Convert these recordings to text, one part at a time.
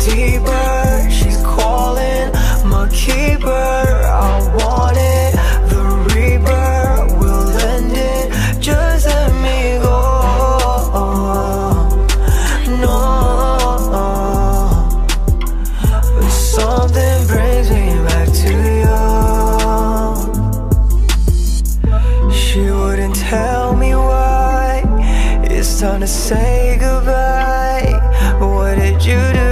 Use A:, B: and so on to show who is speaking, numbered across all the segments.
A: deeper She's calling my keeper. I want it, the reaper will end it. Just let me go. No. But something brings me back to you. She wouldn't tell me why. It's time to say goodbye. What did you do?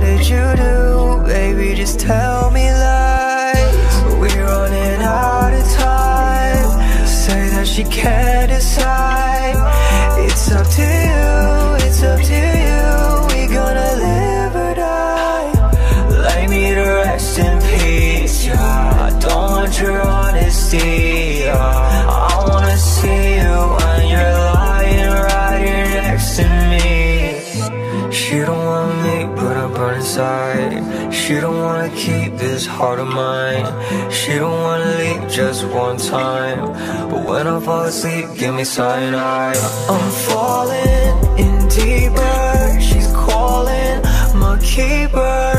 A: What did you do? Baby, just tell me lies. We're running out of time. Say that she can't decide. It's up to you, it's up to you. We gonna live or die. Lay me to rest in peace, yeah. I don't want your honesty, yeah. I wanna see you when you're lying right here next to me. She don't inside. She don't wanna keep this heart of mine. She don't wanna leave just one time. But when I fall asleep, give me cyanide. I'm falling in deeper. She's calling my keeper.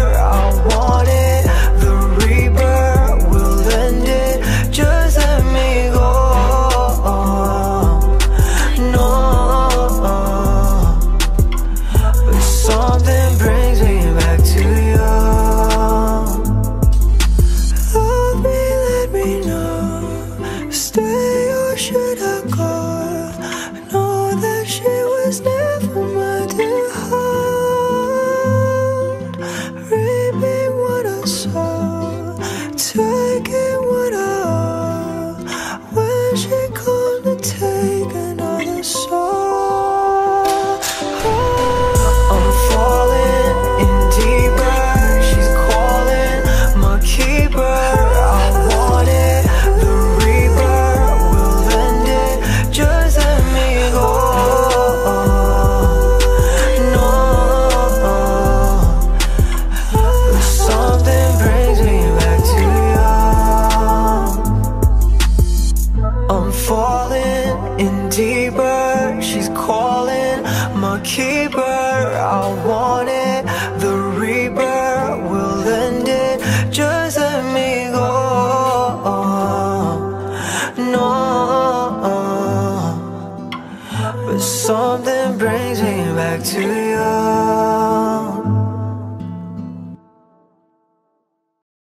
A: Deeper. She's calling my keeper. I want it. The reaper will end it. Just let me go. No. But something brings me back to you.